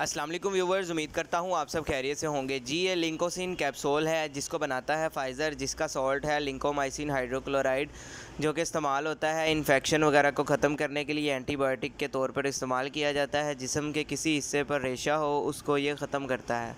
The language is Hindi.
असलम व्यूवर्स, उम्मीद करता हूँ आप सब खैरियत से होंगे। जी, ये लिंकोसिन कैप्सूल है, जिसको बनाता है फ़ाइज़र, जिसका सॉल्ट है लिंकोमाइसिन हाइड्रोक्लोराइड, जो कि इस्तेमाल होता है इन्फेक्शन वगैरह को ख़त्म करने के लिए एंटीबायोटिक के तौर पर इस्तेमाल किया जाता है। जिसम के किसी हिस्से पर रेशा हो, उसको ये ख़त्म करता है।